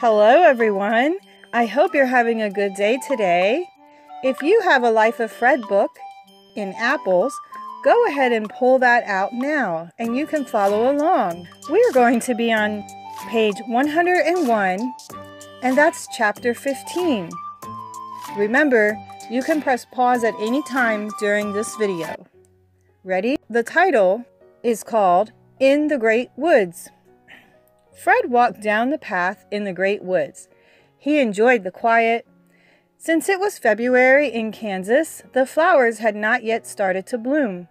Hello, everyone. I hope you're having a good day today. If you have a Life of Fred book in Apples, go ahead and pull that out now and you can follow along. We're going to be on page 101 and that's chapter 15. Remember, you can press pause at any time during this video. Ready? The title is called In the Great Woods. Fred walked down the path in the great woods. He enjoyed the quiet. Since it was February in Kansas, the flowers had not yet started to bloom.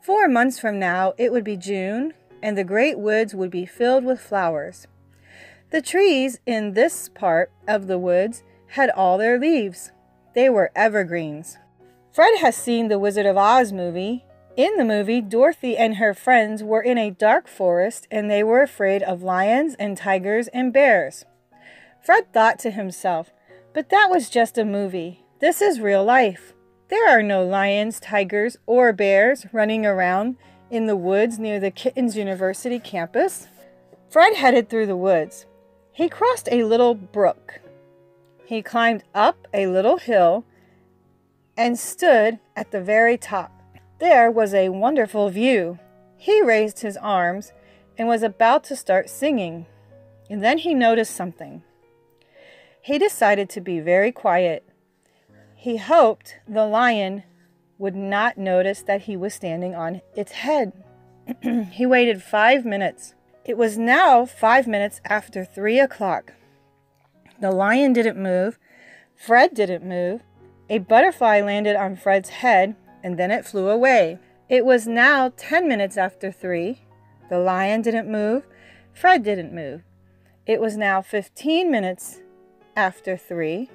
Four months from now, it would be June, and the great woods would be filled with flowers. The trees in this part of the woods had all their leaves. They were evergreens. Fred has seen the Wizard of Oz movie, in the movie, Dorothy and her friends were in a dark forest and they were afraid of lions and tigers and bears. Fred thought to himself, but that was just a movie. This is real life. There are no lions, tigers, or bears running around in the woods near the Kittens University campus. Fred headed through the woods. He crossed a little brook. He climbed up a little hill and stood at the very top. There was a wonderful view. He raised his arms and was about to start singing, and then he noticed something. He decided to be very quiet. He hoped the lion would not notice that he was standing on its head. he waited five minutes. It was now five minutes after three o'clock. The lion didn't move. Fred didn't move. A butterfly landed on Fred's head and then it flew away. It was now 10 minutes after 3. The lion didn't move. Fred didn't move. It was now 15 minutes after 3.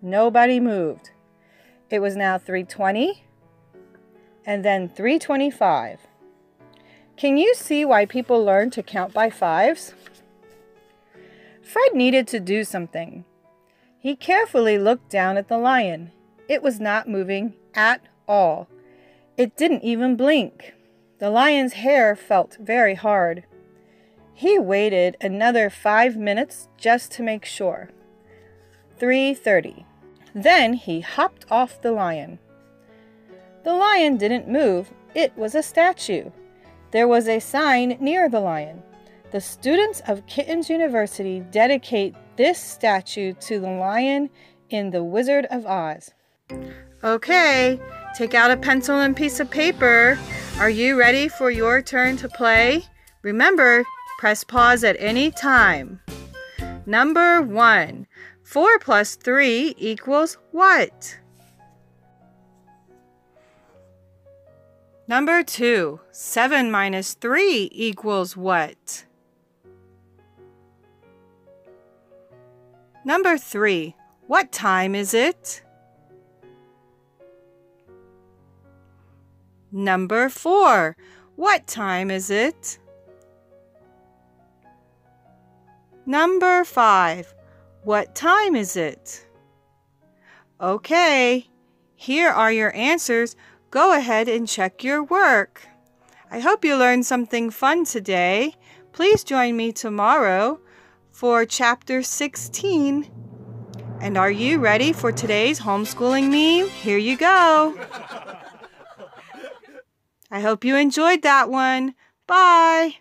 Nobody moved. It was now 3:20 and then 3:25. Can you see why people learn to count by fives? Fred needed to do something. He carefully looked down at the lion. It was not moving at all. It didn't even blink. The lion's hair felt very hard. He waited another five minutes just to make sure. 3.30. Then he hopped off the lion. The lion didn't move. It was a statue. There was a sign near the lion. The students of Kittens University dedicate this statue to the lion in The Wizard of Oz. Okay, take out a pencil and piece of paper. Are you ready for your turn to play? Remember, press pause at any time. Number one, 4 plus 3 equals what? Number two, 7 minus 3 equals what? Number three, what time is it? Number four. What time is it? Number five. What time is it? Okay, here are your answers. Go ahead and check your work. I hope you learned something fun today. Please join me tomorrow for chapter 16. And are you ready for today's homeschooling meme? Here you go. I hope you enjoyed that one. Bye.